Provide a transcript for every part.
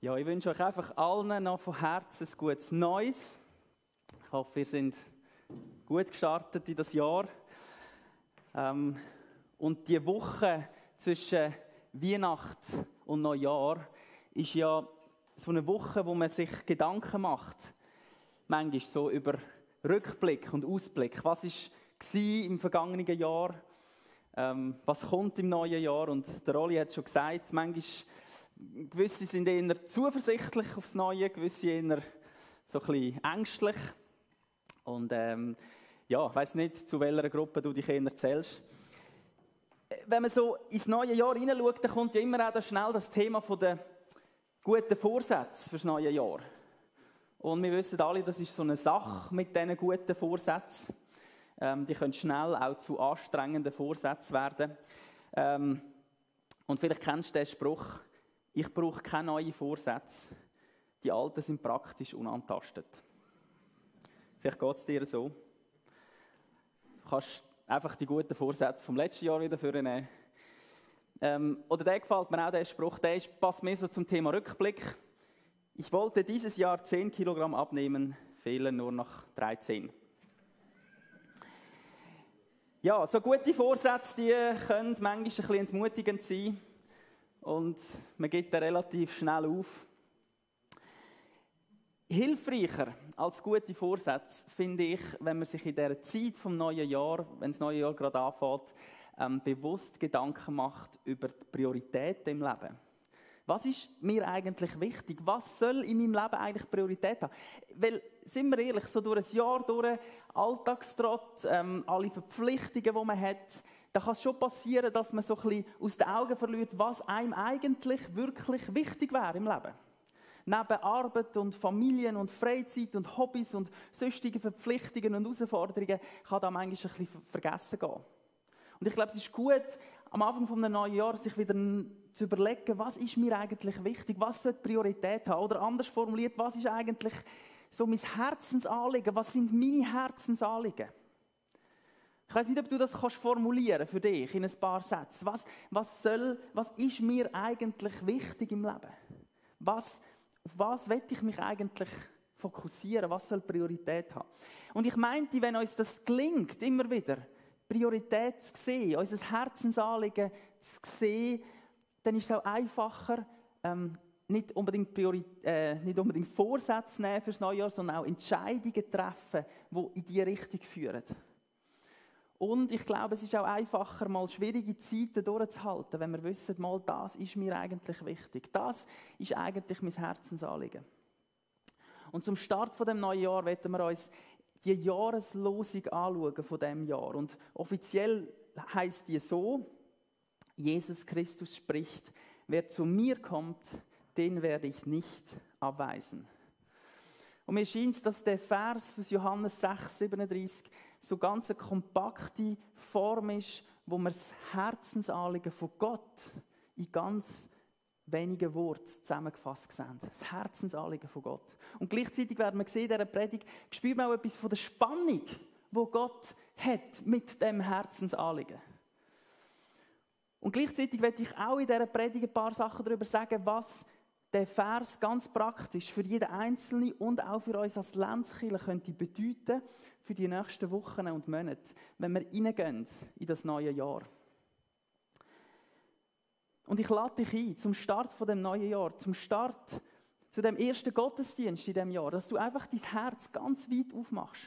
Ja, ich wünsche euch einfach allen noch von Herzen ein gutes Neues. Ich hoffe, ihr seid gut gestartet in das Jahr. Ähm, und die Woche zwischen Weihnacht und Neujahr ist ja so eine Woche, wo man sich Gedanken macht. Manchmal so über Rückblick und Ausblick. Was war im vergangenen Jahr? Ähm, was kommt im neuen Jahr? Und der Rolli hat es schon gesagt, manchmal gewisse sind eher zuversichtlich aufs Neue, gewisse eher so ein bisschen ängstlich. Und ähm, ja, ich weiß nicht, zu welcher Gruppe du dich eher zählst. Wenn man so ins neue Jahr hineinschaut, dann kommt ja immer auch schnell das Thema der guten Vorsätze fürs neue Jahr. Und wir wissen alle, das ist so eine Sache mit diesen guten Vorsätzen. Ähm, die können schnell auch zu anstrengenden Vorsätzen werden. Ähm, und vielleicht kennst du den Spruch, ich brauche keine neuen Vorsätze. Die alten sind praktisch unantastet. Vielleicht geht es dir so. Du kannst einfach die guten Vorsätze vom letzten Jahr wieder vornehmen. Ähm, oder der gefällt mir auch, der Spruch, der passt mehr so zum Thema Rückblick. Ich wollte dieses Jahr 10 Kilogramm abnehmen, fehlen nur noch 13. Ja, so gute Vorsätze, die können manchmal ein bisschen entmutigend sein und man geht da relativ schnell auf. Hilfreicher als gute Vorsätze finde ich, wenn man sich in der Zeit vom neuen Jahr, wenn das neue Jahr gerade anfängt, ähm, bewusst Gedanken macht über die Prioritäten im Leben. Was ist mir eigentlich wichtig? Was soll in meinem Leben eigentlich Priorität haben? Weil, sind wir ehrlich, so durch ein Jahr, durch Alltagstrott, ähm, alle Verpflichtungen, die man hat, da kann es schon passieren, dass man so ein bisschen aus den Augen verliert, was einem eigentlich wirklich wichtig wäre im Leben. Neben Arbeit und Familien und Freizeit und Hobbys und sonstigen Verpflichtungen und Herausforderungen kann da manchmal ein bisschen vergessen gehen. Und ich glaube, es ist gut, am Anfang von einem neuen Jahr sich wieder zu überlegen, was ist mir eigentlich wichtig, was sollte Priorität haben? Oder anders formuliert, was ist eigentlich so mein Herzensanliegen, was sind meine Herzensanliegen? Ich weiß nicht, ob du das kannst formulieren für dich in ein paar Sätzen. Was, was, soll, was ist mir eigentlich wichtig im Leben? Was, auf was will ich mich eigentlich fokussieren? Was soll Priorität haben? Und ich meinte, wenn uns das gelingt, immer wieder Priorität zu sehen, unser Herzensanliegen zu sehen, dann ist es auch einfacher, ähm, nicht unbedingt, äh, nicht unbedingt Vorsätze nehmen fürs neue Jahr, sondern auch Entscheidungen treffen, die in diese Richtung führen. Und ich glaube, es ist auch einfacher, mal schwierige Zeiten durchzuhalten, wenn wir wissen, mal, das ist mir eigentlich wichtig. Das ist eigentlich mein Herzensanliegen. Und zum Start von dem neuen Jahr werden wir uns die Jahreslosung anschauen von dem Jahr. Und offiziell heißt die so: Jesus Christus spricht: Wer zu mir kommt, den werde ich nicht abweisen. Und mir scheint es, dass der Vers aus Johannes 6, 37 so ganz eine kompakte Form ist, wo wir das Herzensanliegen von Gott in ganz wenigen Worten zusammengefasst sehen. Das Herzensanliegen von Gott. Und gleichzeitig werden wir sehen, in dieser Predigt spürt man auch etwas von der Spannung, wo Gott hat mit dem Herzensanliegen. Und gleichzeitig werde ich auch in dieser Predigt ein paar Sachen darüber sagen, was der Vers ganz praktisch für jeden Einzelnen und auch für uns als Lenzkirche könnte bedeuten für die nächsten Wochen und Monate, wenn wir reingehen in das neue Jahr. Und ich lade dich ein zum Start von dem neuen Jahr, zum Start zu dem ersten Gottesdienst in dem Jahr, dass du einfach dein Herz ganz weit aufmachst,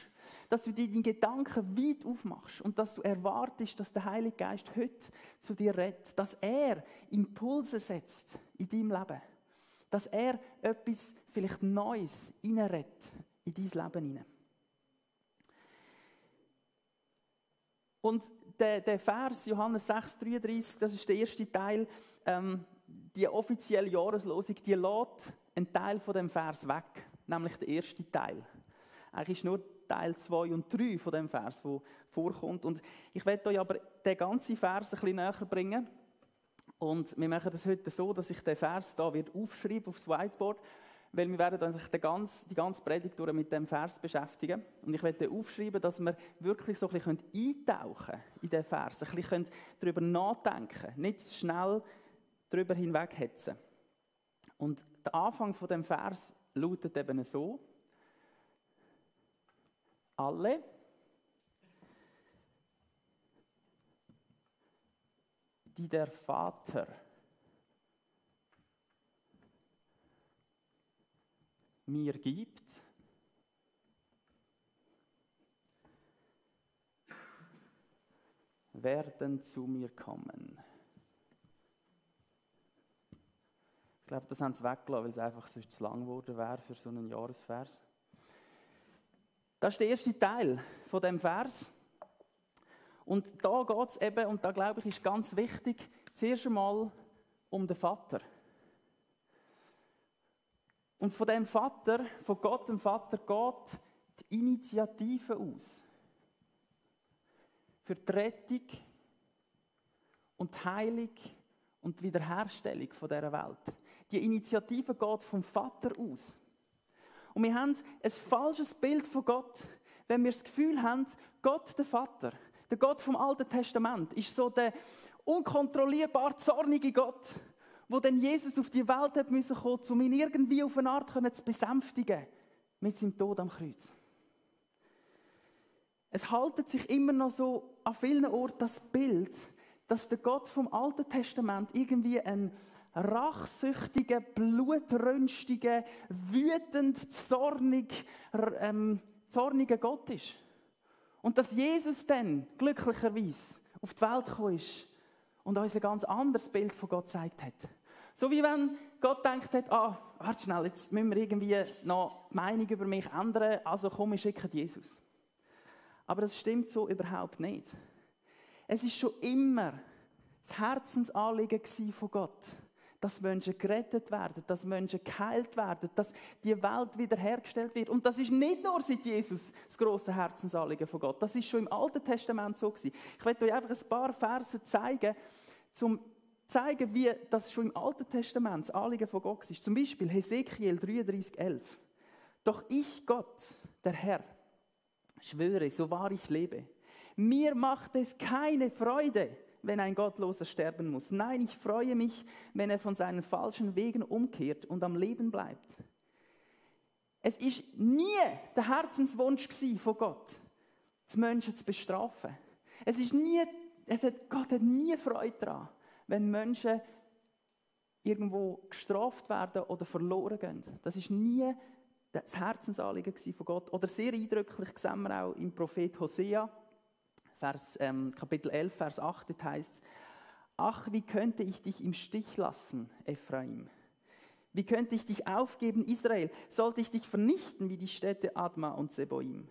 dass du deine Gedanken weit aufmachst und dass du erwartest, dass der Heilige Geist heute zu dir redet, dass er Impulse setzt in deinem Leben dass er etwas vielleicht Neues reinredet in dein Leben hinein. Und der, der Vers Johannes 6, 33, das ist der erste Teil, ähm, die offizielle Jahreslosung, die lädt einen Teil von dem Vers weg, nämlich der erste Teil. Eigentlich ist nur Teil 2 und 3 von dem Vers, wo vorkommt. Und ich werde euch aber den ganzen Vers ein bisschen näher bringen. Und wir machen das heute so, dass ich den Vers da wird aufschreiben aufs Whiteboard, weil wir werden uns die ganze, die ganze Predigt mit dem Vers beschäftigen. Und ich werde aufschreiben, dass wir wirklich so ein bisschen eintauchen können in den Vers, ein bisschen darüber nachdenken, nicht schnell darüber hinweghetzen. Und der Anfang von dem Vers lautet eben so: Alle, die der Vater mir gibt, werden zu mir kommen. Ich glaube, das haben sie weggelassen, weil es einfach zu lang geworden wäre für so einen Jahresvers. Das ist der erste Teil von dem Vers. Und da geht es eben, und da glaube ich, ist ganz wichtig, zuerst einmal um den Vater. Und von dem Vater, von Gott dem Vater, geht die Initiative aus. Für die Rettung und die Heilung und die Wiederherstellung dieser Welt. Die Initiative geht vom Vater aus. Und wir haben ein falsches Bild von Gott, wenn wir das Gefühl haben, Gott, der Vater, der Gott vom Alten Testament, ist so der unkontrollierbar zornige Gott, wo dann Jesus auf die Welt hat müssen kommen, um ihn irgendwie auf eine Art zu besänftigen mit seinem Tod am Kreuz. Es haltet sich immer noch so an vielen Orten das Bild, dass der Gott vom Alten Testament irgendwie ein rachsüchtiger, blutrünstiger, wütend, zornig, ähm, zorniger Gott ist. Und dass Jesus dann glücklicherweise auf die Welt gekommen ist und uns ein ganz anderes Bild von Gott gezeigt hat. So wie wenn Gott denkt hat, ah, warte schnell, jetzt müssen wir irgendwie noch die Meinung über mich ändern, also komm, wir schicken Jesus. Aber das stimmt so überhaupt nicht. Es ist schon immer das Herzensanliegen von Gott, dass Menschen gerettet werden, dass Menschen geheilt werden, dass die Welt wiederhergestellt wird. Und das ist nicht nur seit Jesus das große Herzensanliegen von Gott. Das ist schon im Alten Testament so gewesen. Ich werde euch einfach ein paar Verse zeigen, zum zeigen, wie das schon im Alten Testament das Anliegen von Gott ist. Zum Beispiel Hesekiel 33,11. Doch ich, Gott, der Herr, schwöre, so wahr ich lebe, mir macht es keine Freude, wenn ein Gottloser sterben muss. Nein, ich freue mich, wenn er von seinen falschen Wegen umkehrt und am Leben bleibt. Es ist nie der Herzenswunsch von Gott, die Menschen zu bestrafen. Es ist nie, es hat, Gott hat nie Freude daran, wenn Menschen irgendwo gestraft werden oder verloren gehen. Das ist nie das Herzensanliegen von Gott. Oder sehr eindrücklich sehen wir auch im Prophet Hosea, Vers, ähm, Kapitel 11, Vers 8, heißt es, Ach, wie könnte ich dich im Stich lassen, Ephraim? Wie könnte ich dich aufgeben, Israel? Sollte ich dich vernichten wie die Städte Adma und Seboim?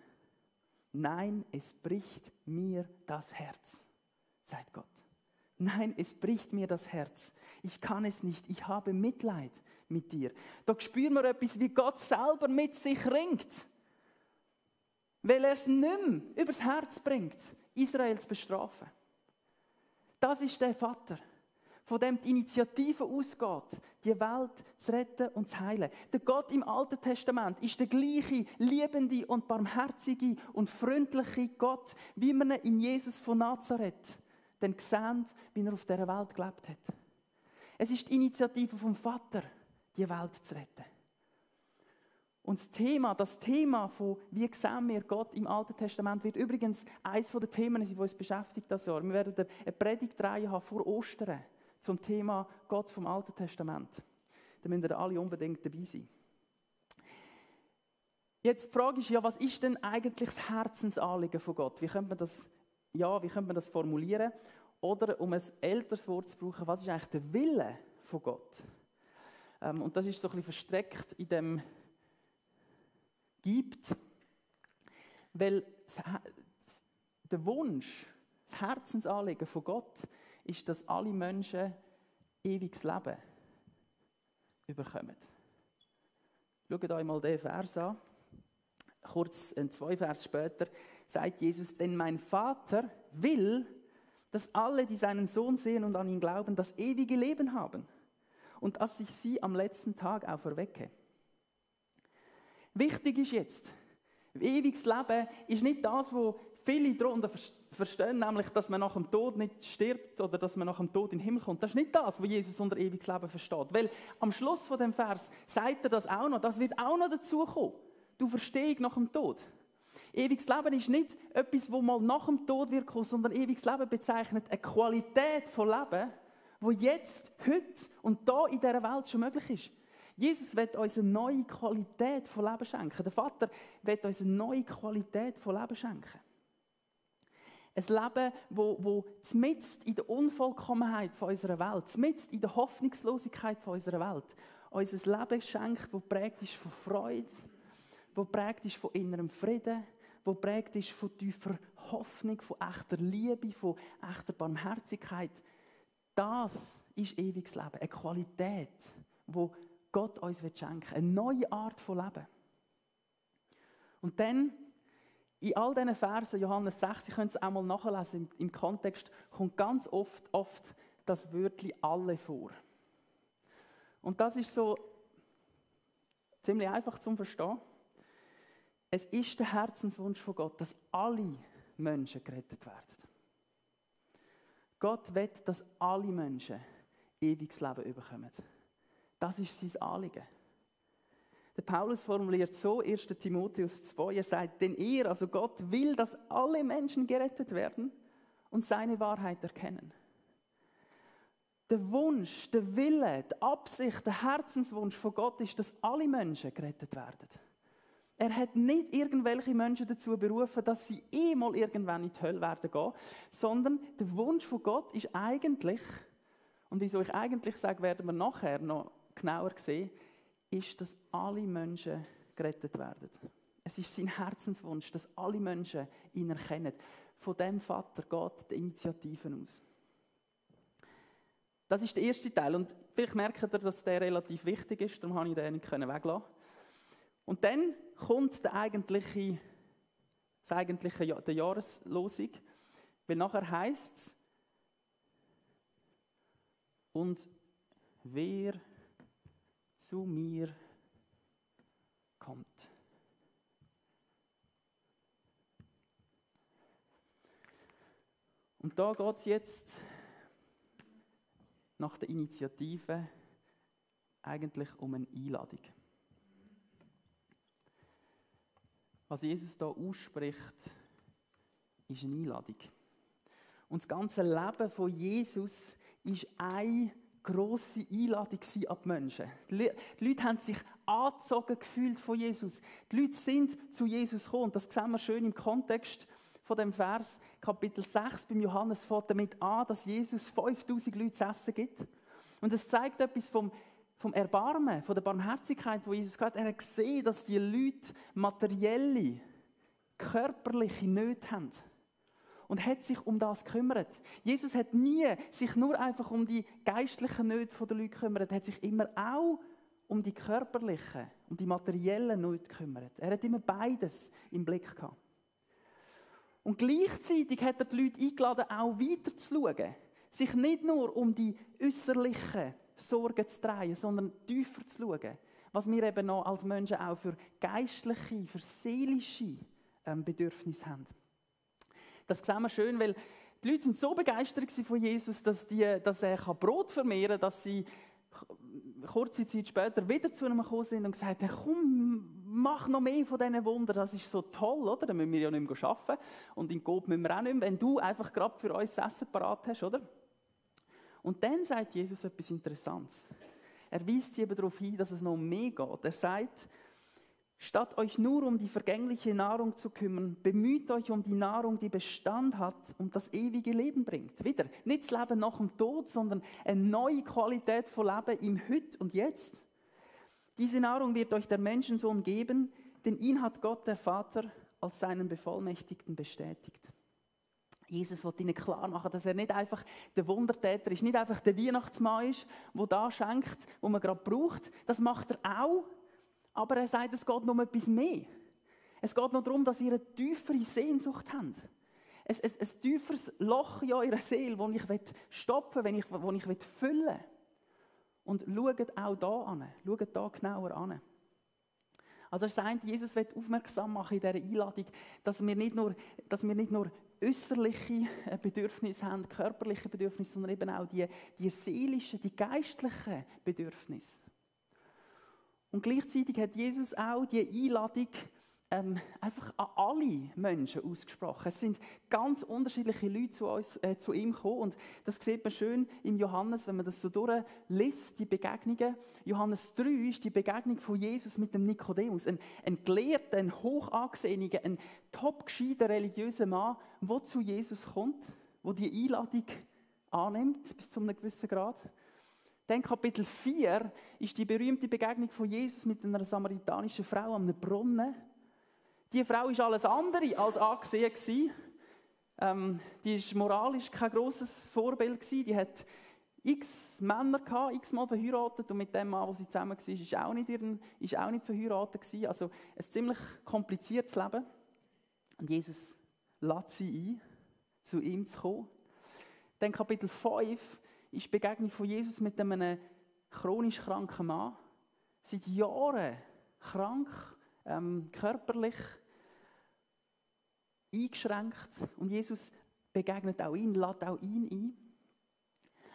Nein, es bricht mir das Herz, sagt Gott. Nein, es bricht mir das Herz. Ich kann es nicht. Ich habe Mitleid mit dir. Da spüren wir etwas, wie Gott selber mit sich ringt. Weil er es nicht übers Herz bringt, Israel zu bestrafen. Das ist der Vater, von dem die Initiative ausgeht, die Welt zu retten und zu heilen. Der Gott im Alten Testament ist der gleiche, liebende und barmherzige und freundliche Gott, wie man ihn in Jesus von Nazareth dann sehen, wie er auf dieser Welt gelebt hat. Es ist die Initiative vom Vater, die Welt zu retten. Und das Thema, das Thema von wie sehen wir Gott im Alten Testament wird übrigens eines der Themen, die uns beschäftigt das Jahr. Wir werden eine Predigtreihe haben vor Ostern zum Thema Gott vom Alten Testament. Da müssen wir alle unbedingt dabei sein. Jetzt die Frage ist ja, was ist denn eigentlich das Herzensanliegen von Gott? Wie könnte man das ja, wie könnte man das formulieren? Oder um ein älteres Wort zu brauchen, was ist eigentlich der Wille von Gott? Ähm, und das ist so ein bisschen versteckt in dem gibt, weil der Wunsch, das Herzensanliegen von Gott ist, dass alle Menschen ewiges Leben überkommen. Schaut euch mal den Vers an. Kurz zwei Vers später sagt Jesus, denn mein Vater will, dass alle, die seinen Sohn sehen und an ihn glauben, das ewige Leben haben und dass ich sie am letzten Tag auferwecke. Wichtig ist jetzt, ewiges Leben ist nicht das, was viele darunter verstehen nämlich, dass man nach dem Tod nicht stirbt oder dass man nach dem Tod in den Himmel kommt. Das ist nicht das, was Jesus unter ewiges Leben versteht. Weil am Schluss von dem Vers sagt er das auch noch. Das wird auch noch dazukommen. Du verstehst nach dem Tod. Ewiges Leben ist nicht etwas, wo mal nach dem Tod wird kommen, sondern ewiges Leben bezeichnet eine Qualität von Leben, wo jetzt, heute und da in dieser Welt schon möglich ist. Jesus wird uns eine neue Qualität von Leben schenken. Der Vater wird uns eine neue Qualität von Leben schenken. Ein Leben, wo, wo zumindest in der Unvollkommenheit von unserer Welt, zumindest in der Hoffnungslosigkeit von unserer Welt, uns ein Leben schenkt, das prägt ist von Freude, das prägt ist von innerem Frieden, das prägt ist von tiefer Hoffnung, von echter Liebe, von echter Barmherzigkeit. Das ist ewiges Leben, eine Qualität, die Gott uns schenken will. Eine neue Art von Leben. Und dann in all diesen Versen, Johannes 6, ihr könnt es auch mal nachlesen, im, im Kontext kommt ganz oft, oft das Wörtchen alle vor. Und das ist so ziemlich einfach zum Verstehen. Es ist der Herzenswunsch von Gott, dass alle Menschen gerettet werden. Gott will, dass alle Menschen ewiges Leben bekommen. Das ist sein Anliegen. Der Paulus formuliert so 1. Timotheus 2, er sagt, denn er, also Gott, will, dass alle Menschen gerettet werden und seine Wahrheit erkennen. Der Wunsch, der Wille, die Absicht, der Herzenswunsch von Gott ist, dass alle Menschen gerettet werden. Er hat nicht irgendwelche Menschen dazu berufen, dass sie eh mal irgendwann in die Hölle werden gehen, sondern der Wunsch von Gott ist eigentlich, und wieso ich eigentlich sage, werden wir nachher noch genauer sehen, ist, dass alle Menschen gerettet werden. Es ist sein Herzenswunsch, dass alle Menschen ihn erkennen. Von dem Vater geht die Initiative aus. Das ist der erste Teil. Und vielleicht merkt ihr, dass der relativ wichtig ist, darum habe ich den nicht weglassen Und dann kommt der eigentliche, das eigentliche der Jahreslosung, weil nachher heißt es, und wer zu mir kommt. Und da geht es jetzt nach der Initiative eigentlich um eine Einladung. Was Jesus da ausspricht, ist eine Einladung. Und das ganze Leben von Jesus ist eine grosse Einladung an die Menschen. Die Leute haben sich angezogen gefühlt von Jesus. Die Leute sind zu Jesus gekommen. Und das sehen wir schön im Kontext von dem Vers Kapitel 6 beim Johannes fährt damit an, dass Jesus 5000 Leute zu essen gibt. Und es zeigt etwas vom, vom Erbarmen, von der Barmherzigkeit, wo Jesus hat. Er hat gesehen, dass die Leute materielle, körperliche Nöte haben und hat sich um das gekümmert. Jesus hat nie sich nur einfach um die geistlichen Nöte der Leute gekümmert, er hat sich immer auch um die körperlichen, um die materiellen Nöte gekümmert. Er hat immer beides im Blick gehabt. Und gleichzeitig hat er die Leute eingeladen, auch weiter zu schauen. Sich nicht nur um die äußerlichen Sorgen zu drehen, sondern tiefer zu schauen. Was wir eben noch als Menschen auch für geistliche, für seelische ähm, Bedürfnisse haben. Das sehen wir schön, weil die Leute sind so begeistert von Jesus, dass, die, dass er Brot vermehren kann, dass sie kurze Zeit später wieder zu ihm gekommen sind und gesagt haben, komm, mach noch mehr von diesen Wundern, das ist so toll, oder? Dann müssen wir ja nicht mehr arbeiten und in Coop müssen wir auch nicht mehr, wenn du einfach gerade für uns das Essen parat hast, oder? Und dann sagt Jesus etwas Interessantes. Er weist sie eben darauf hin, dass es noch mehr geht. Er sagt, Statt euch nur um die vergängliche Nahrung zu kümmern, bemüht euch um die Nahrung, die Bestand hat und das ewige Leben bringt. Wieder, nicht das Leben nach dem Tod, sondern eine neue Qualität von Leben im Hüt und Jetzt. Diese Nahrung wird euch der Menschensohn geben, denn ihn hat Gott, der Vater, als seinen Bevollmächtigten bestätigt. Jesus wird ihnen klar machen, dass er nicht einfach der Wundertäter ist, nicht einfach der Weihnachtsmann ist, der da schenkt, wo man gerade braucht. Das macht er auch, aber er sagt, es geht noch um etwas mehr. Es geht noch darum, dass ihr eine tiefere Sehnsucht habt. Ein, ein, ein tieferes Loch in eurer Seele, das ich stoppen will, das ich, ich füllen will. Und schaut auch da an. Schaut da genauer an. Also das eine, Jesus wird aufmerksam machen in dieser Einladung, dass wir nicht nur, dass wir nicht nur äußerliche äh, Bedürfnisse haben, körperliche Bedürfnisse, sondern eben auch die, die seelischen, die geistlichen Bedürfnisse. Und gleichzeitig hat Jesus auch die Einladung ähm, einfach an alle Menschen ausgesprochen. Es sind ganz unterschiedliche Leute zu, uns, äh, zu ihm gekommen und das sieht man schön im Johannes, wenn man das so durchliest, die Begegnungen. Johannes 3 ist die Begegnung von Jesus mit dem Nikodemus, ein, ein gelehrter, ein hoch angesehener, ein top religiöser Mann, der zu Jesus kommt, wo die Einladung annimmt bis zu einem gewissen Grad. Dann Kapitel 4 ist die berühmte Begegnung von Jesus mit einer samaritanischen Frau am Brunnen. Die Frau ist alles andere als angesehen. Ähm, die ist moralisch kein großes Vorbild. Gewesen. Die hat x Männer gehabt, x Mal verheiratet und mit dem Mann, wo sie zusammen war, ist auch nicht, ihren, ist auch nicht verheiratet gewesen. Also ein ziemlich kompliziertes Leben. Und Jesus lädt sie ein, zu ihm zu kommen. Dann Kapitel 5 ist die Begegnung von Jesus mit einem chronisch kranken Mann. Seit Jahren krank, ähm, körperlich, eingeschränkt. Und Jesus begegnet auch ihn, lädt auch ihn ein.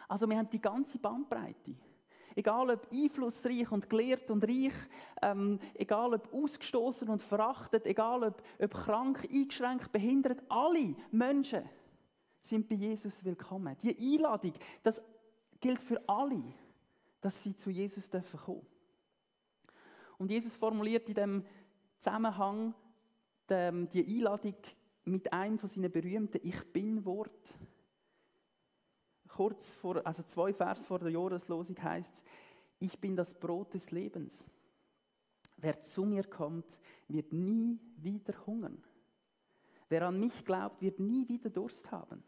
Also wir haben die ganze Bandbreite. Egal ob einflussreich und gelehrt und reich, ähm, egal ob ausgestoßen und verachtet, egal ob, ob krank, eingeschränkt, behindert, alle Menschen sind bei Jesus willkommen. Die Einladung, das gilt für alle, dass sie zu Jesus dürfen kommen. Und Jesus formuliert in dem Zusammenhang die Einladung mit einem von seinen berühmten Ich bin-Wort. Kurz vor, also zwei Vers vor der Jahreslosung heißt es, ich bin das Brot des Lebens. Wer zu mir kommt, wird nie wieder hungern. Wer an mich glaubt, wird nie wieder Durst haben.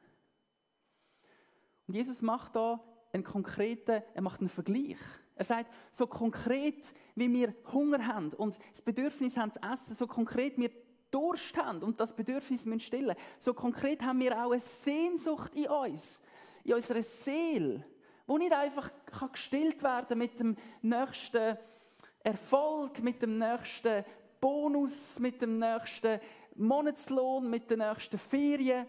Und Jesus macht da einen konkreten, er macht einen Vergleich. Er sagt, so konkret wie wir Hunger haben und das Bedürfnis haben zu essen, so konkret wir Durst haben und das Bedürfnis müssen stillen. So konkret haben wir auch eine Sehnsucht in uns, in unserer Seele, wo nicht einfach kann gestillt werden mit dem nächsten Erfolg, mit dem nächsten Bonus, mit dem nächsten Monatslohn, mit den nächsten Ferien,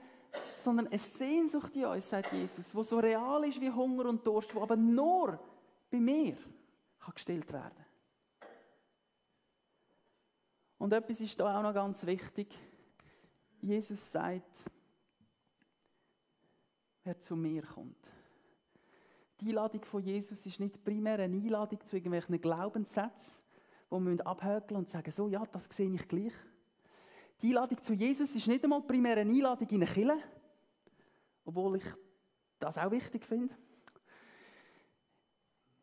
sondern eine Sehnsucht in uns, sagt Jesus, wo so real ist wie Hunger und Durst, wo aber nur bei mir kann gestillt werden. Und etwas ist da auch noch ganz wichtig. Jesus sagt, wer zu mir kommt. Die Einladung von Jesus ist nicht primär eine Einladung zu irgendwelchen Glaubenssätzen, wo wir abhökeln und sagen, so, ja, das sehe ich gleich. Die Einladung zu Jesus ist nicht einmal primär eine Einladung in eine Kirche, obwohl ich das auch wichtig finde.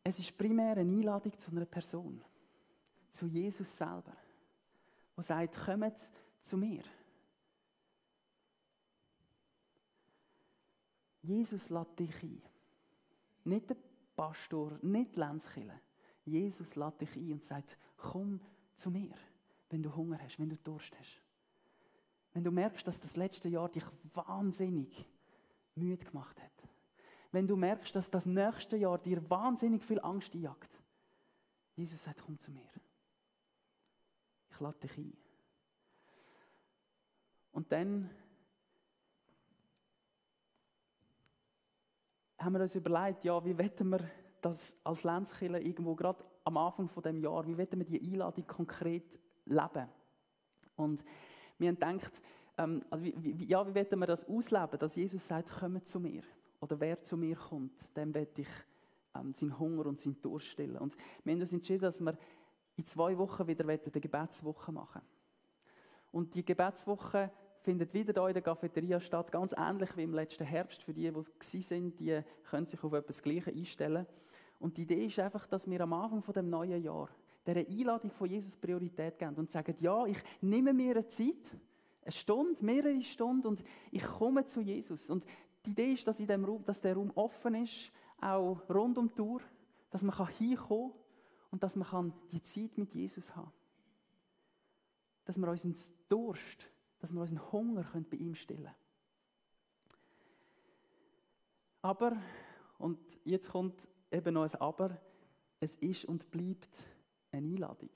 Es ist primär eine Einladung zu einer Person, zu Jesus selber der sagt, kommt zu mir. Jesus lädt dich ein. Nicht der Pastor, nicht die Lenzkille. Jesus lädt dich ein und sagt, komm zu mir, wenn du Hunger hast, wenn du Durst hast. Wenn du merkst, dass das letzte Jahr dich wahnsinnig müde gemacht hat. Wenn du merkst, dass das nächste Jahr dir wahnsinnig viel Angst einjagt. Jesus sagt, komm zu mir. Ich lade dich ein. Und dann haben wir uns überlegt, ja, wie wollen wir das als Lenzkiller irgendwo gerade am Anfang von dem Jahr, wie wollen wir die Einladung konkret leben? Und wir haben gedacht, ähm, also wie, wie, ja, wie wollen wir das ausleben, dass Jesus sagt, kommt zu mir. Oder wer zu mir kommt, dem werde ich ähm, seinen Hunger und seinen Durst stillen. Und wir haben uns entschieden, dass wir in zwei Wochen wieder eine Gebetswoche machen Und die Gebetswoche findet wieder hier in der Cafeteria statt, ganz ähnlich wie im letzten Herbst. Für die, die sind, die können sich auf etwas Gleiches einstellen. Und die Idee ist einfach, dass wir am Anfang von dem neuen Jahr dieser Einladung von Jesus Priorität geben und sagen, ja, ich nehme mir eine Zeit, eine Stunde, mehrere Stunden und ich komme zu Jesus. Und die Idee ist, dass, in dem Raum, dass der Raum offen ist, auch rund um die Tour, dass man hinkommen kann und dass man die Zeit mit Jesus haben kann. Dass wir unseren Durst, dass wir unseren Hunger bei ihm stillen können. Aber, und jetzt kommt eben noch ein Aber, es ist und bleibt eine Einladung.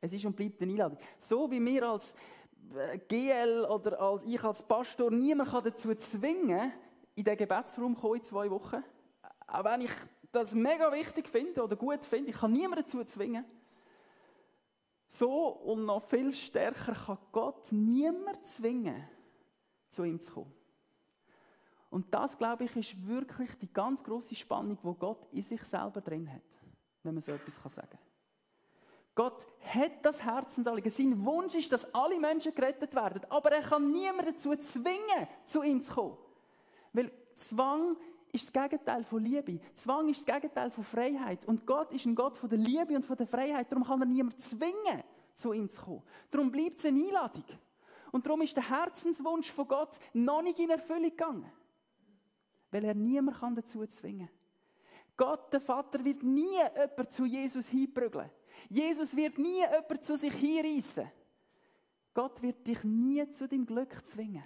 Es ist und bleibt eine Einladung. So wie wir als äh, GL oder als ich als Pastor niemand dazu zwingen in den Gebetsraum kommen in zwei Wochen. Auch wenn ich das mega wichtig finde oder gut finde, ich kann niemanden dazu zwingen. So und noch viel stärker kann Gott niemand zwingen, zu ihm zu kommen. Und das, glaube ich, ist wirklich die ganz große Spannung, wo Gott in sich selber drin hat, wenn man so etwas sagen kann. Gott hat das Herzensanliegen. Sein Wunsch ist, dass alle Menschen gerettet werden. Aber er kann niemanden dazu zwingen, zu ihm zu kommen. Weil Zwang ist das Gegenteil von Liebe. Zwang ist das Gegenteil von Freiheit. Und Gott ist ein Gott von der Liebe und von der Freiheit. Darum kann er niemanden zwingen, zu ihm zu kommen. Darum bleibt es eine Einladung. Und darum ist der Herzenswunsch von Gott noch nicht in Erfüllung gegangen. Weil er niemanden dazu zwingen kann. Gott, der Vater, wird nie jemanden zu Jesus hinprügeln. Jesus wird nie jemanden zu sich hinreißen. Gott wird dich nie zu deinem Glück zwingen.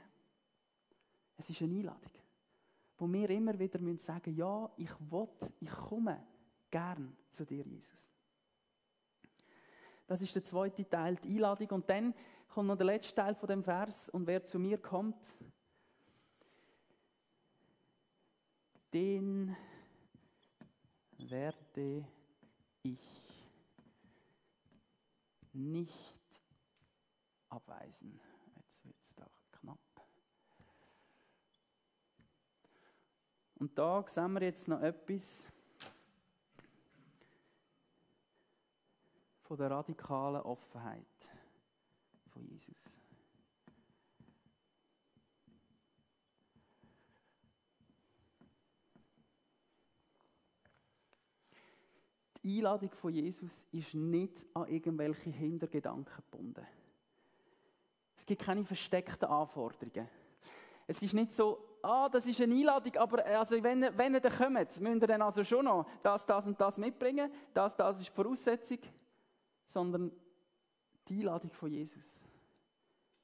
Es ist eine Einladung, wo wir immer wieder sagen müssen, ja, ich will, ich komme gern zu dir, Jesus. Das ist der zweite Teil, die Einladung. Und dann kommt noch der letzte Teil von dem Vers. Und wer zu mir kommt, den werde ich nicht abweisen. Jetzt wird es doch knapp. Und da sehen wir jetzt noch etwas von der radikalen Offenheit von Jesus. Die Einladung von Jesus ist nicht an irgendwelche Hintergedanken gebunden. Es gibt keine versteckten Anforderungen. Es ist nicht so, ah, das ist eine Einladung, aber also wenn, wenn ihr dann kommt, müsst ihr dann also schon noch das, das und das mitbringen, das, das ist die Voraussetzung, sondern die Einladung von Jesus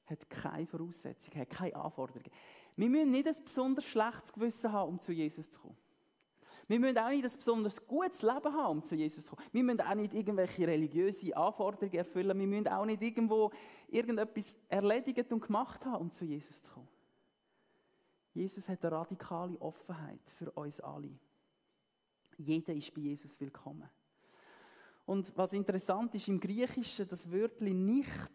hat keine Voraussetzung, hat keine Anforderungen. Wir müssen nicht ein besonders schlechtes Gewissen haben, um zu Jesus zu kommen. Wir müssen auch nicht ein besonders gutes Leben haben, um zu Jesus zu kommen. Wir müssen auch nicht irgendwelche religiöse Anforderungen erfüllen. Wir müssen auch nicht irgendwo irgendetwas erledigt und gemacht haben, um zu Jesus zu kommen. Jesus hat eine radikale Offenheit für uns alle. Jeder ist bei Jesus willkommen. Und was interessant ist, im Griechischen, das Wörtchen nicht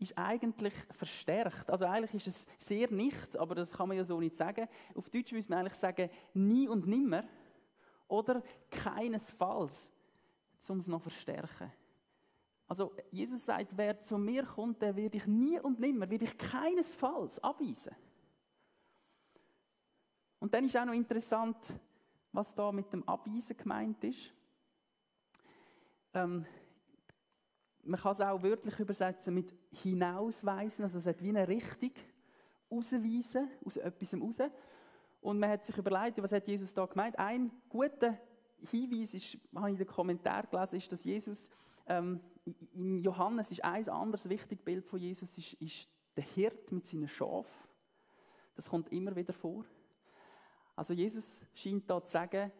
ist eigentlich verstärkt. Also eigentlich ist es sehr nicht, aber das kann man ja so nicht sagen. Auf Deutsch müsste man eigentlich sagen, nie und nimmer oder keinesfalls, um es noch verstärken. Also Jesus sagt, wer zu mir kommt, der werde ich nie und nimmer, werde ich keinesfalls abweisen. Und dann ist auch noch interessant, was da mit dem Abweisen gemeint ist. Ähm, man kann es auch wörtlich übersetzen mit hinausweisen, also es hat wie eine Richtung, rausweisen, aus etwas raus. Und man hat sich überlegt, was hat Jesus da gemeint? Ein guter Hinweis, ist, habe ich in den Kommentar gelesen, ist, dass Jesus, ähm, in Johannes ist ein anderes wichtiges Bild von Jesus, ist, ist der Hirt mit seinen Schafen. Das kommt immer wieder vor. Also Jesus scheint da zu sagen,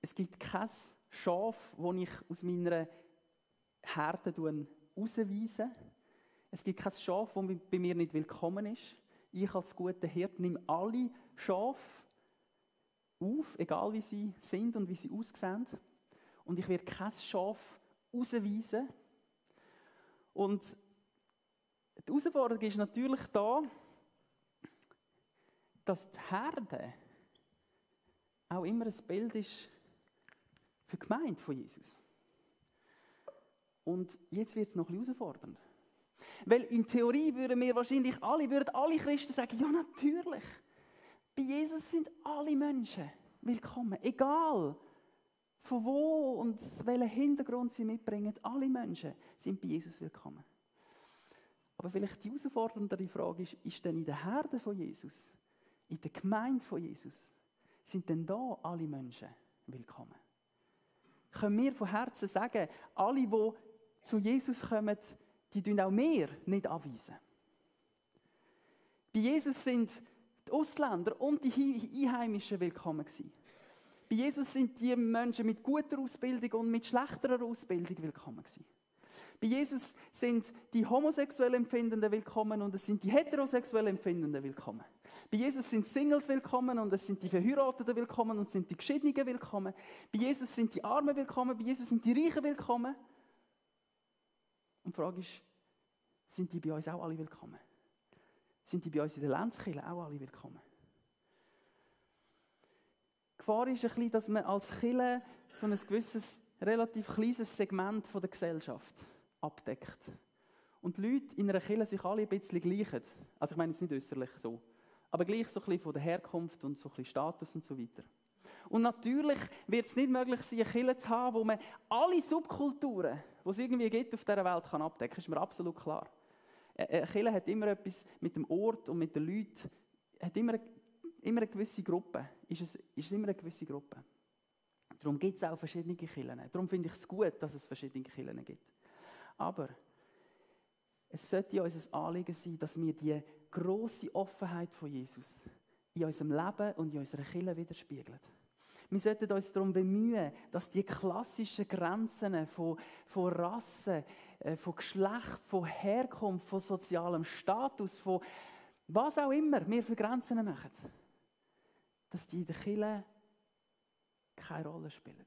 es gibt kein Schaf, das ich aus meiner Herde rausweisen. Es gibt kein Schaf, das bei mir nicht willkommen ist. Ich als guter Hirt nehme alle Schafe auf, egal wie sie sind und wie sie aussehen. Und ich werde kein Schaf rausweisen. Und die Herausforderung ist natürlich da, dass die Herde auch immer ein Bild ist für die Gemeinde von Jesus. Und jetzt wird es noch ein bisschen herausfordernd. Weil in Theorie würden wir wahrscheinlich alle, würden alle Christen sagen, ja natürlich, bei Jesus sind alle Menschen willkommen. Egal von wo und welchen Hintergrund sie mitbringen, alle Menschen sind bei Jesus willkommen. Aber vielleicht die herausfordernde Frage ist, ist denn in der Herde von Jesus, in der Gemeinde von Jesus, sind denn da alle Menschen willkommen? Können wir von Herzen sagen, alle, die zu Jesus kommen, die tun auch mehr nicht abweisen. Bei Jesus sind die Ausländer und die Einheimischen willkommen gewesen. Bei Jesus sind die Menschen mit guter Ausbildung und mit schlechterer Ausbildung willkommen gewesen. Bei Jesus sind die homosexuell Empfindenden willkommen und es sind die heterosexuell Empfindenden willkommen. Bei Jesus sind Singles willkommen und es sind die Verheirateten willkommen und es sind die Geschiedenen willkommen. Bei Jesus sind die Armen willkommen, bei Jesus sind die Reichen willkommen. Und die Frage ist, sind die bei uns auch alle willkommen? Sind die bei uns in der Lenzkirche auch alle willkommen? Die Gefahr ist ein bisschen, dass man als Kille so ein gewisses, relativ kleines Segment der Gesellschaft abdeckt. Und die Leute in einer Kille sich alle ein bisschen gleichen. Also ich meine jetzt nicht äußerlich so. Aber gleich so ein bisschen von der Herkunft und so ein bisschen Status und so weiter. Und natürlich wird es nicht möglich sein, eine Kille zu haben, wo man alle Subkulturen, die es irgendwie gibt auf dieser Welt, kann abdecken kann. ist mir absolut klar. Eine Kille hat immer etwas mit dem Ort und mit den Leuten, hat immer, immer eine gewisse Gruppe. Ist es, ist immer eine gewisse Gruppe. Darum gibt es auch verschiedene Kirchen. Darum finde ich es gut, dass es verschiedene Kirchen gibt. Aber es sollte ja unser Anliegen sein, dass wir die große Offenheit von Jesus in unserem Leben und in unserer Kirche widerspiegeln. Wir sollten uns darum bemühen, dass die klassischen Grenzen von, von Rasse, äh, von Geschlecht, von Herkunft, von sozialem Status, von was auch immer wir für Grenzen machen, dass die in der Kirche keine Rolle spielen.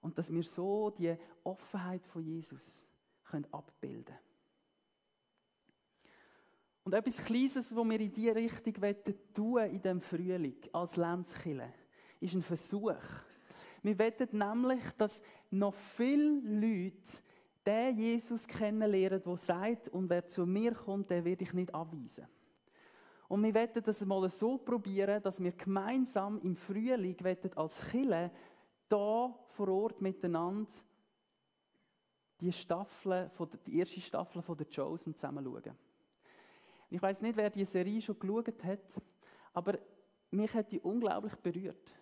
Und dass wir so die Offenheit von Jesus können abbilden können. Und etwas Kleines, was wir in diese Richtung tun in diesem Frühling als Lenzkille, ist ein Versuch. Wir wollen nämlich, dass noch viele Leute den Jesus kennenlernen, der sagt, und wer zu mir kommt, den werde ich nicht abweisen. Und wir wollen das mal so probieren, dass wir gemeinsam im Frühling als Kille da vor Ort miteinander die Staffel, die erste Staffel von der Chosen zusammen schauen. Ich weiß nicht, wer die Serie schon geschaut hat, aber mich hat die unglaublich berührt.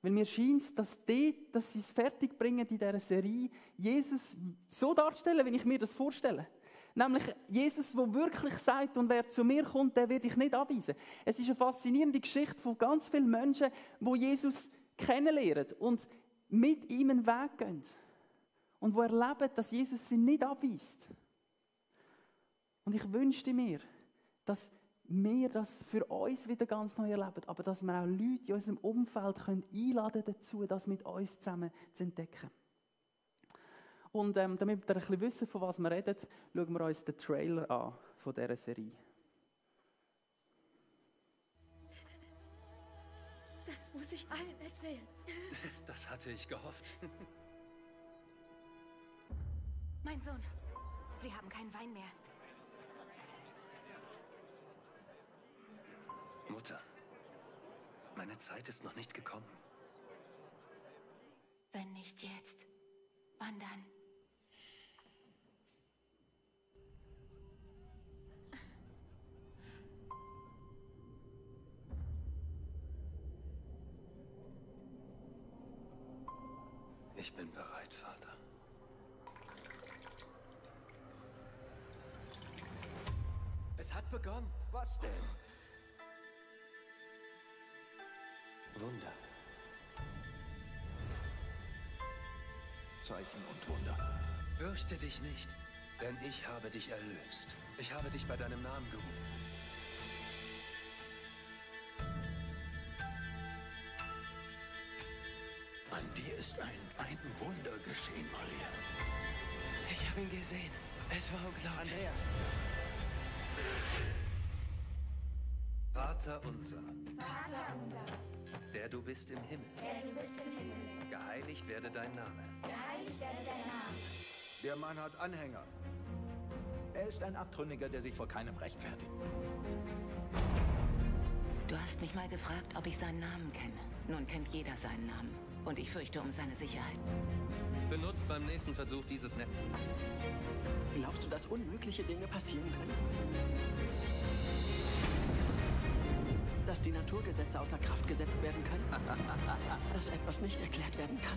Weil mir scheint, dass, die, dass sie es fertigbringen in dieser Serie, Jesus so darzustellen, wie ich mir das vorstelle. Nämlich Jesus, der wirklich sagt, und wer zu mir kommt, der werde ich nicht abweisen. Es ist eine faszinierende Geschichte von ganz vielen Menschen, die Jesus kennenlernen und mit ihm einen Weg gehen. Und wo erleben, dass Jesus sie nicht abweist. Und ich wünschte mir, dass wir das für uns wieder ganz neu erleben, aber dass wir auch Leute in unserem Umfeld können einladen dazu, das mit uns zusammen zu entdecken. Und ähm, damit wir ein bisschen wissen, von was wir reden, schauen wir uns den Trailer an von dieser Serie. Das muss ich allen erzählen. Das hatte ich gehofft. Mein Sohn, Sie haben keinen Wein mehr. Mutter, meine Zeit ist noch nicht gekommen. Wenn nicht jetzt, wann dann? Ich bin bereit, Vater. Es hat begonnen. Was denn? Wunder. Zeichen und Wunder. Fürchte dich nicht, denn ich habe dich erlöst. Ich habe dich bei deinem Namen gerufen. An dir ist ein, ein Wunder geschehen, Maria. Ich habe ihn gesehen. Es war unglaublich. Andreas. Vater unser, Vater unser, der du bist im Himmel. der du bist im Himmel, Geheiligt werde dein Name. geheiligt werde dein Name. Der Mann hat Anhänger. Er ist ein Abtrünniger, der sich vor keinem rechtfertigt. Du hast mich mal gefragt, ob ich seinen Namen kenne. Nun kennt jeder seinen Namen. Und ich fürchte um seine Sicherheit. Benutzt beim nächsten Versuch dieses Netz. Glaubst du, dass unmögliche Dinge passieren können? dass die Naturgesetze außer Kraft gesetzt werden können? dass etwas nicht erklärt werden kann?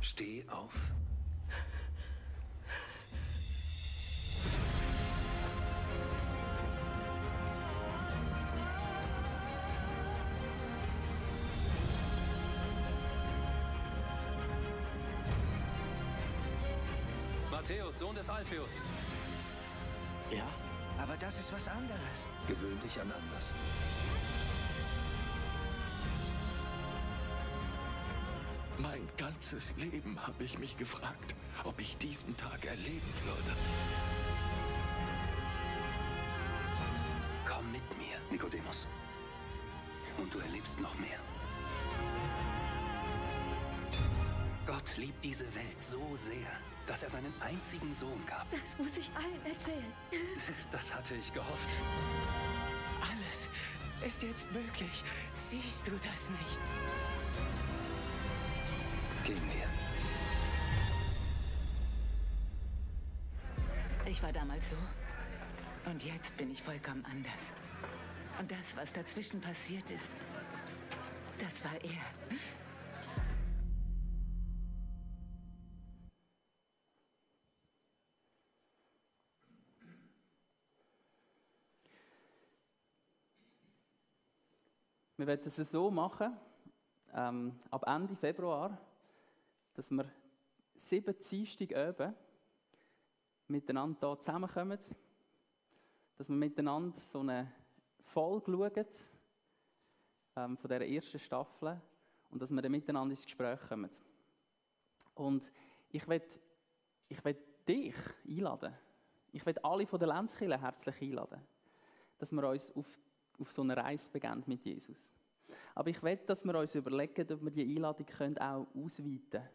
Steh auf. Matthäus, Sohn des Alpheus. Das ist was anderes. Gewöhn dich an anders. Mein ganzes Leben habe ich mich gefragt, ob ich diesen Tag erleben würde. Komm mit mir, Nikodemus. Und du erlebst noch mehr. Gott liebt diese Welt so sehr, dass er seinen einzigen Sohn gab. Das muss ich allen erzählen. Das hatte ich gehofft. Alles ist jetzt möglich. Siehst du das nicht? Gehen wir. Ich war damals so. Und jetzt bin ich vollkommen anders. Und das, was dazwischen passiert ist, das war er. Wir werden es so machen, ähm, ab Ende Februar, dass wir sieben Dienstag oben miteinander hier zusammenkommen, dass wir miteinander so eine Folge schauen ähm, von dieser ersten Staffel und dass wir dann miteinander ins Gespräch kommen. Und ich will, ich dich einladen. Ich will alle von der Lenzkirche herzlich einladen, dass wir uns auf, auf so eine Reise begeben mit Jesus. Aber ich will, dass wir uns überlegen, ob wir die Einladung können auch ausweiten können.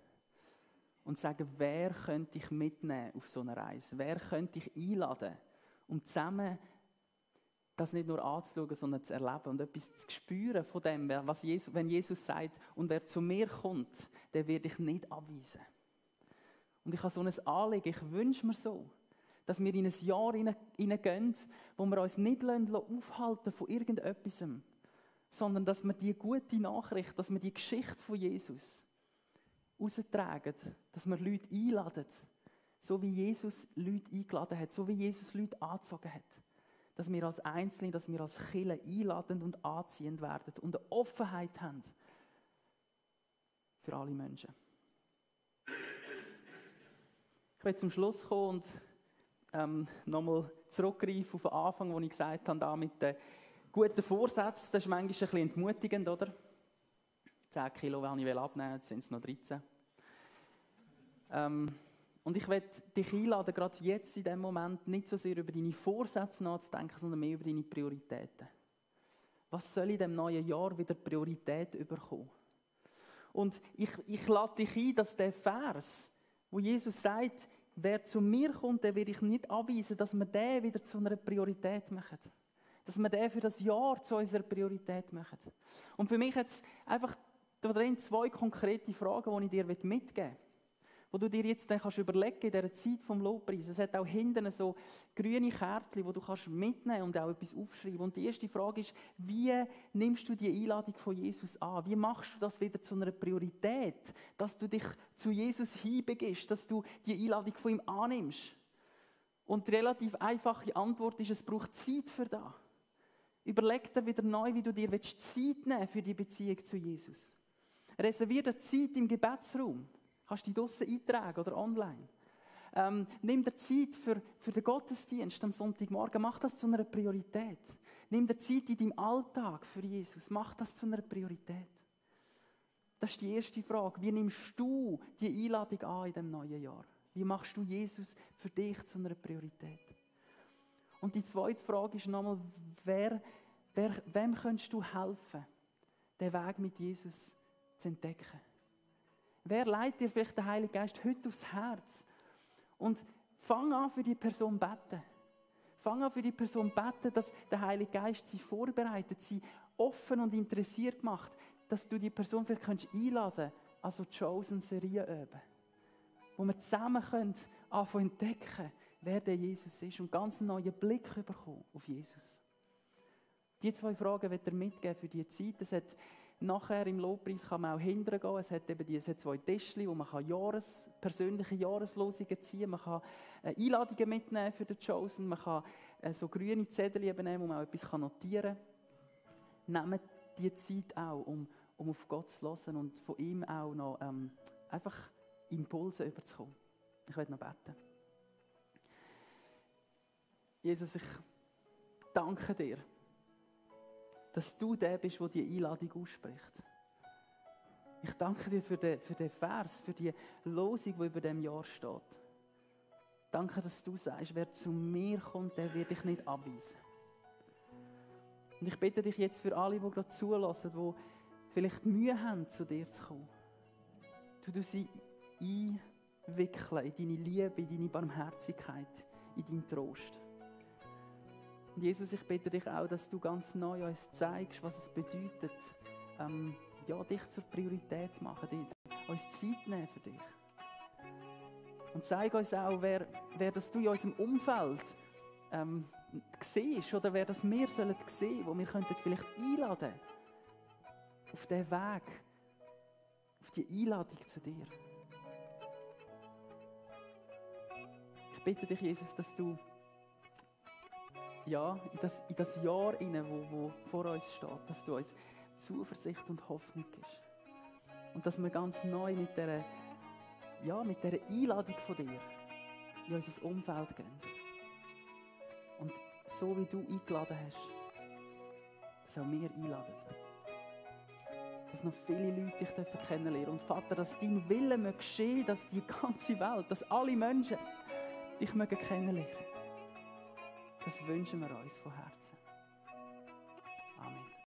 Und sagen, wer könnte ich mitnehmen auf so eine Reise? Wer könnte ich einladen, um zusammen das nicht nur anzuschauen, sondern zu erleben und etwas zu spüren von dem, was Jesus, wenn Jesus sagt, und wer zu mir kommt, der werde ich nicht abweisen. Und ich habe so ein Anliegen, ich wünsche mir so, dass wir in ein Jahr hineingehen, wo wir uns nicht aufhalten von irgendetwas, sondern dass wir die gute Nachricht, dass wir die Geschichte von Jesus austragen, dass wir Leute einladen, so wie Jesus Leute eingeladen hat, so wie Jesus Leute angezogen hat. Dass wir als Einzelne, dass wir als Killer einladend und anziehend werden und eine Offenheit haben für alle Menschen. Ich werde zum Schluss kommen und ähm, nochmal zurückgreifen auf den Anfang, wo ich gesagt habe, da mit den guten Vorsätzen, das ist manchmal ein bisschen entmutigend, oder? 10 Kilo will ich abnehmen, jetzt sind es noch 13. Ähm, und ich werde dich einladen, gerade jetzt in diesem Moment nicht so sehr über deine Vorsätze nachzudenken, sondern mehr über deine Prioritäten. Was soll in diesem neuen Jahr wieder Priorität bekommen? Und ich, ich lade dich ein, dass der Vers, wo Jesus sagt, wer zu mir kommt, den werde ich nicht anweisen, dass wir den wieder zu einer Priorität machen. Dass wir den für das Jahr zu unserer Priorität machen. Und für mich jetzt einfach da drin zwei konkrete Fragen, die ich dir mitgeben will wo du dir jetzt dann kannst überlegen in dieser Zeit vom Lobpreis. Es hat auch hinten so grüne Kärtchen, wo du kannst mitnehmen und auch etwas aufschreiben. Und die erste Frage ist, wie nimmst du die Einladung von Jesus an? Wie machst du das wieder zu einer Priorität, dass du dich zu Jesus hinbegibst, dass du die Einladung von ihm annimmst? Und die relativ einfache Antwort ist, es braucht Zeit für das. Überleg dir wieder neu, wie du dir Zeit nehmen für die Beziehung zu Jesus. Reservier dir Zeit im Gebetsraum. Kannst du dich draussen eintragen oder online. Ähm, nimm dir Zeit für, für den Gottesdienst am Sonntagmorgen. Mach das zu einer Priorität. Nimm dir Zeit in deinem Alltag für Jesus. Mach das zu einer Priorität. Das ist die erste Frage. Wie nimmst du die Einladung an in dem neuen Jahr? Wie machst du Jesus für dich zu einer Priorität? Und die zweite Frage ist nochmal, wer, wer, wem könntest du helfen, den Weg mit Jesus zu entdecken? Wer leitet dir vielleicht den Heiligen Geist heute aufs Herz? Und fang an für die Person beten. Fang an für die Person beten, dass der Heilige Geist sie vorbereitet, sie offen und interessiert macht, dass du die Person vielleicht kannst einladen also Chosen Serie üben. Wo wir zusammen können anfangen entdecken, wer der Jesus ist und ganz einen neuen Blick bekommen auf Jesus. Die zwei Fragen wird er mitgeben für die Zeit. Es hat Nachher im Lobpreis kann man auch hindern gehen. Es hat eben diese zwei Tischchen, wo man kann Jahres, persönliche Jahreslosungen ziehen kann. Man kann äh, Einladungen mitnehmen für den Chosen. Man kann äh, so grüne Zettel nehmen, wo man auch etwas notieren kann. Nehmt die Zeit auch, um, um auf Gott zu hören und von ihm auch noch ähm, einfach Impulse überzukommen. Ich werde noch beten. Jesus, ich danke dir, dass du der bist, der die Einladung ausspricht. Ich danke dir für den, für den Vers, für die Losung, die über dem Jahr steht. Danke, dass du sagst, wer zu mir kommt, der wird dich nicht abweisen. Und ich bitte dich jetzt für alle, die gerade zulassen, die vielleicht Mühe haben, zu dir zu kommen. Du du sie einwickeln in deine Liebe, in deine Barmherzigkeit, in deinen Trost. Und Jesus, ich bitte dich auch, dass du ganz neu uns zeigst, was es bedeutet, ähm, ja, dich zur Priorität machen, dich, uns Zeit nehmen für dich. Und zeig uns auch, wer, wer das du in unserem Umfeld ähm, siehst oder wer das wir sollen sehen, wo wir könnten vielleicht einladen auf diesen Weg, auf die Einladung zu dir. Ich bitte dich, Jesus, dass du ja, in das, in das Jahr hinein, wo, wo vor uns steht, dass du uns Zuversicht und Hoffnung gibst. Und dass wir ganz neu mit dieser, ja, mit dieser Einladung von dir in unser Umfeld gehen. Und so wie du eingeladen hast, dass auch wir einladen. Dass noch viele Leute dich kennenlernen Und Vater, dass dein Wille geschehen dass die ganze Welt, dass alle Menschen dich kennenlernen Das wünschen wir uns von Herzen.